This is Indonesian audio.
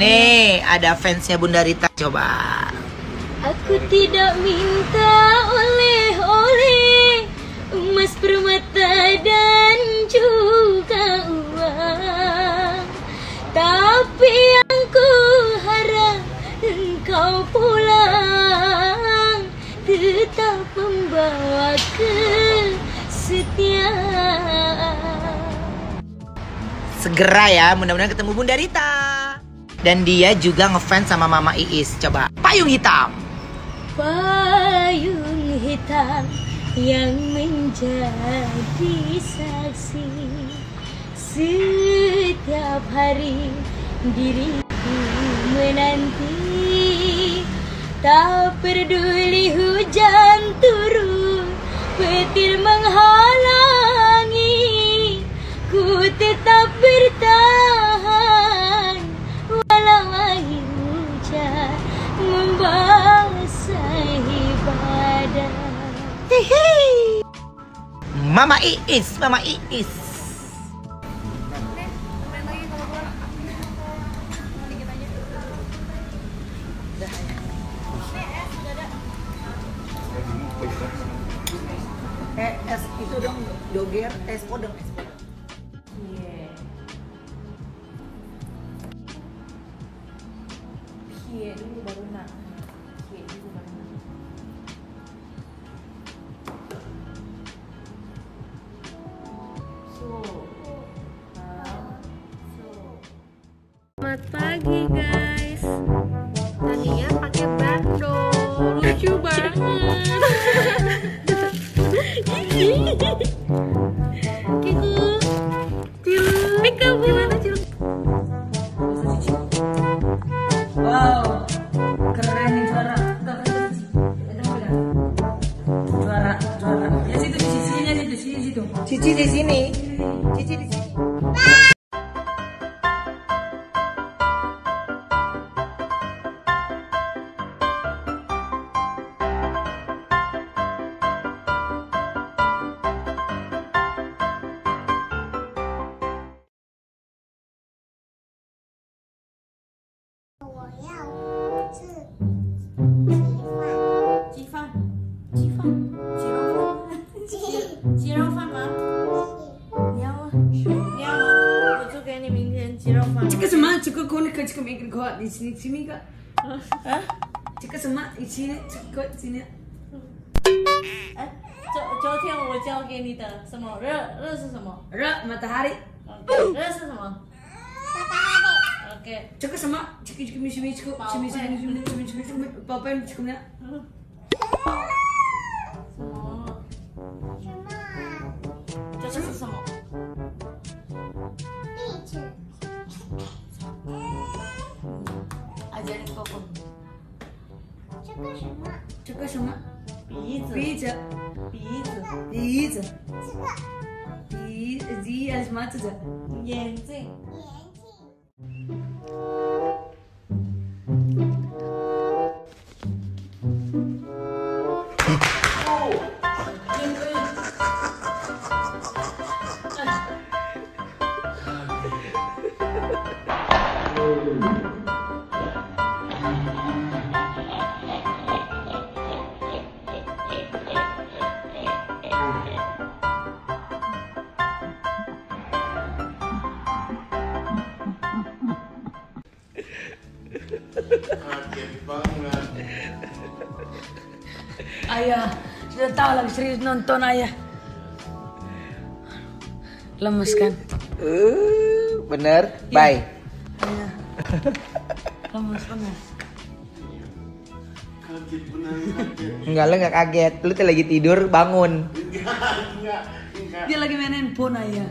Nih, ada fansnya Bunda Rita. Coba. Aku tidak minta oleh-oleh emas permata dan juga uang, tapi yang ku harap engkau pulang tetap membawa kesetiaan. Segera ya, mudah-mudahan ketemu Bunda Rita. Dan dia juga ngefans sama Mama Iis. Coba. Payung hitam. payung hitam yang menjadi saksi setiap hari diriku menanti tak peduli hujan turun petir menghalangi ku tetap bertahan badan. Mama Iis, Mama Iis. Eh, es itu dong, doger, es podeng, es podeng. Kie dulu baru nak. Selamat pagi guys. Tania pakai bando, lucu banget. Kiku, gimana? Wow, keren nih juara. Enggak keren sih. Itu enggak. Juara, juara. Ya situ di sisinya situ, sini situ. Cici di sini. Cici di sini. 鸡肉饭吗？你要吗？你要吗？我做给你明天鸡肉饭。这个什么？这个锅，这个，你吃你吃没个？啊？这个什么？你吃这个今天？哎，昨昨天我教给你的什么热热是什么？热马达哈。热是什么？马达哈。OK。这个什么？这个这个没吃没吃过，吃没吃没吃没吃没吃没吃没宝贝，你吃过没？什么？什么？这个什么？鼻子鼻子，鼻子鼻子，鼻鼻还是什么？这个？眼睛 Ayah, sudah tahu lagi serius nonton ayah. Lemes kan? Uh, bener. Bye. Ayah. Lemes benar. Enggak, lu nggak kaget. Lu tuh lagi tidur, bangun. Dia lagi main handphone ayah.